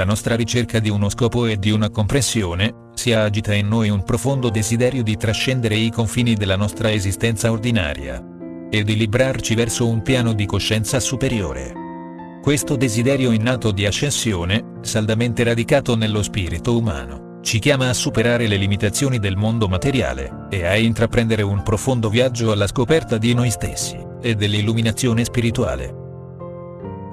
nella nostra ricerca di uno scopo e di una comprensione, si agita in noi un profondo desiderio di trascendere i confini della nostra esistenza ordinaria e di librarci verso un piano di coscienza superiore. Questo desiderio innato di ascensione, saldamente radicato nello spirito umano, ci chiama a superare le limitazioni del mondo materiale e a intraprendere un profondo viaggio alla scoperta di noi stessi e dell'illuminazione spirituale.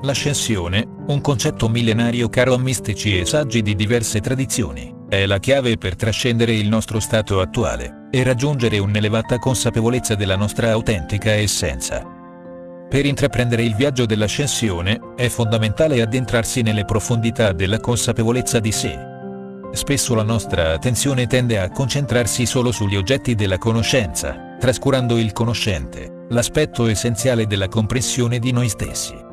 L'ascensione, un concetto millenario caro a mistici e saggi di diverse tradizioni, è la chiave per trascendere il nostro stato attuale e raggiungere un'elevata consapevolezza della nostra autentica essenza. Per intraprendere il viaggio dell'ascensione, è fondamentale addentrarsi nelle profondità della consapevolezza di sé. Spesso la nostra attenzione tende a concentrarsi solo sugli oggetti della conoscenza, trascurando il conoscente, l'aspetto essenziale della comprensione di noi stessi.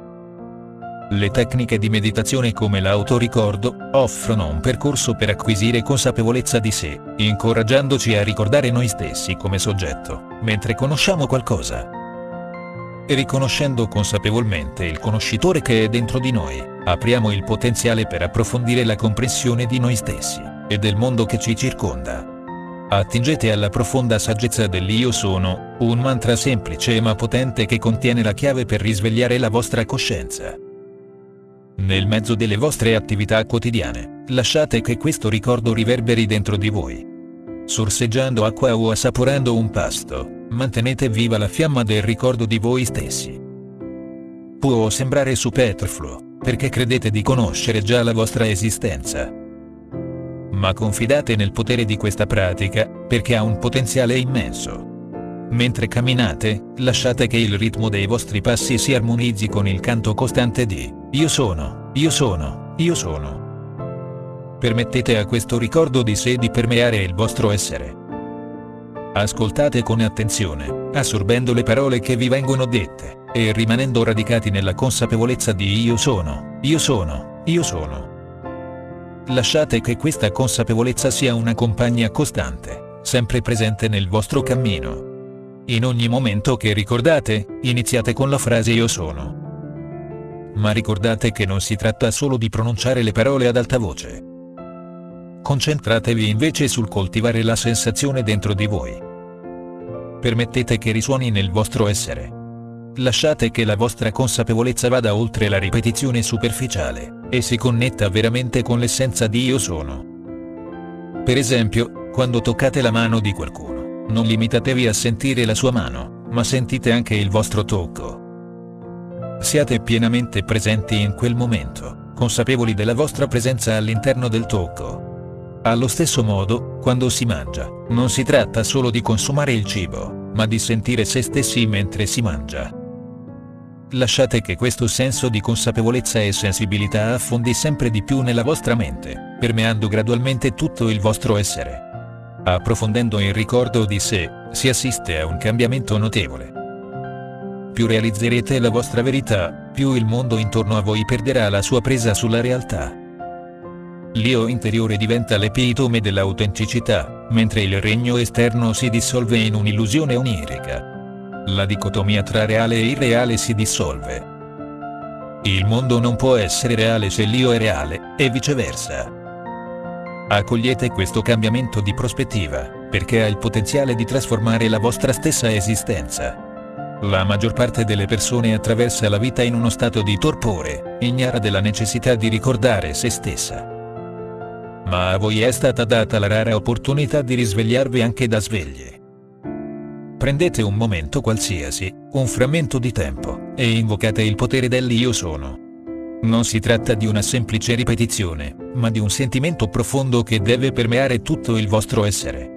Le tecniche di meditazione come l'autoricordo offrono un percorso per acquisire consapevolezza di sé, incoraggiandoci a ricordare noi stessi come soggetto, mentre conosciamo qualcosa. E riconoscendo consapevolmente il conoscitore che è dentro di noi, apriamo il potenziale per approfondire la comprensione di noi stessi e del mondo che ci circonda. Attingete alla profonda saggezza dell'Io sono, un mantra semplice ma potente che contiene la chiave per risvegliare la vostra coscienza. Nel mezzo delle vostre attività quotidiane, lasciate che questo ricordo riverberi dentro di voi. Sorseggiando acqua o assaporando un pasto, mantenete viva la fiamma del ricordo di voi stessi. Può sembrare superfluo, perché credete di conoscere già la vostra esistenza. Ma confidate nel potere di questa pratica, perché ha un potenziale immenso. Mentre camminate, lasciate che il ritmo dei vostri passi si armonizzi con il canto costante di io sono, io sono, io sono. Permettete a questo ricordo di sé di permeare il vostro essere. Ascoltate con attenzione, assorbendo le parole che vi vengono dette, e rimanendo radicati nella consapevolezza di io sono, io sono, io sono. Lasciate che questa consapevolezza sia una compagna costante, sempre presente nel vostro cammino. In ogni momento che ricordate, iniziate con la frase io sono ma ricordate che non si tratta solo di pronunciare le parole ad alta voce. Concentratevi invece sul coltivare la sensazione dentro di voi. Permettete che risuoni nel vostro essere. Lasciate che la vostra consapevolezza vada oltre la ripetizione superficiale, e si connetta veramente con l'essenza di io sono. Per esempio, quando toccate la mano di qualcuno, non limitatevi a sentire la sua mano, ma sentite anche il vostro tocco. Siate pienamente presenti in quel momento, consapevoli della vostra presenza all'interno del tocco. Allo stesso modo, quando si mangia, non si tratta solo di consumare il cibo, ma di sentire se stessi mentre si mangia. Lasciate che questo senso di consapevolezza e sensibilità affondi sempre di più nella vostra mente, permeando gradualmente tutto il vostro essere. Approfondendo il ricordo di sé, si assiste a un cambiamento notevole più realizzerete la vostra verità, più il mondo intorno a voi perderà la sua presa sulla realtà. L'io interiore diventa l'epitome dell'autenticità, mentre il regno esterno si dissolve in un'illusione onirica. La dicotomia tra reale e irreale si dissolve. Il mondo non può essere reale se l'io è reale, e viceversa. Accogliete questo cambiamento di prospettiva, perché ha il potenziale di trasformare la vostra stessa esistenza. La maggior parte delle persone attraversa la vita in uno stato di torpore, ignara della necessità di ricordare se stessa. Ma a voi è stata data la rara opportunità di risvegliarvi anche da sveglie. Prendete un momento qualsiasi, un frammento di tempo, e invocate il potere dell'Io sono. Non si tratta di una semplice ripetizione, ma di un sentimento profondo che deve permeare tutto il vostro essere.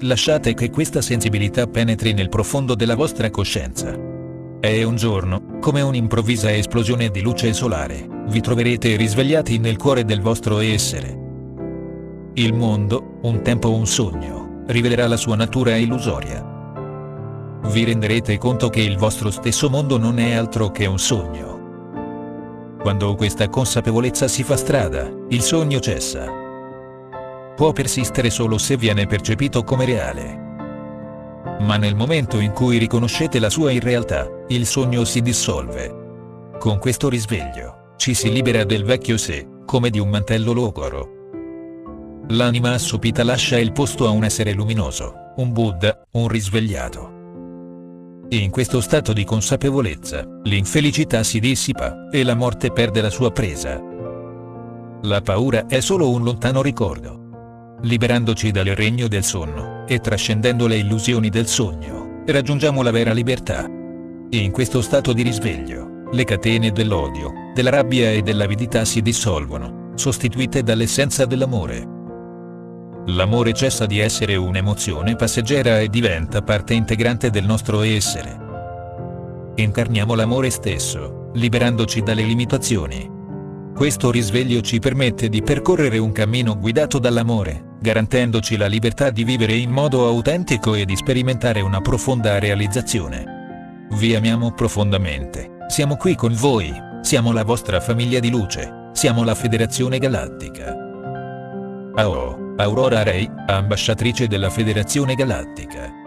Lasciate che questa sensibilità penetri nel profondo della vostra coscienza. E un giorno, come un'improvvisa esplosione di luce solare, vi troverete risvegliati nel cuore del vostro essere. Il mondo, un tempo un sogno, rivelerà la sua natura illusoria. Vi renderete conto che il vostro stesso mondo non è altro che un sogno. Quando questa consapevolezza si fa strada, il sogno cessa può persistere solo se viene percepito come reale. Ma nel momento in cui riconoscete la sua irrealtà, il sogno si dissolve. Con questo risveglio, ci si libera del vecchio sé, come di un mantello logoro. L'anima assopita lascia il posto a un essere luminoso, un Buddha, un risvegliato. In questo stato di consapevolezza, l'infelicità si dissipa, e la morte perde la sua presa. La paura è solo un lontano ricordo. Liberandoci dal regno del sonno, e trascendendo le illusioni del sogno, raggiungiamo la vera libertà. In questo stato di risveglio, le catene dell'odio, della rabbia e dell'avidità si dissolvono, sostituite dall'essenza dell'amore. L'amore cessa di essere un'emozione passeggera e diventa parte integrante del nostro essere. Incarniamo l'amore stesso, liberandoci dalle limitazioni. Questo risveglio ci permette di percorrere un cammino guidato dall'amore, garantendoci la libertà di vivere in modo autentico e di sperimentare una profonda realizzazione. Vi amiamo profondamente, siamo qui con voi, siamo la vostra famiglia di luce, siamo la Federazione Galattica. AO Aurora Ray, ambasciatrice della Federazione Galattica.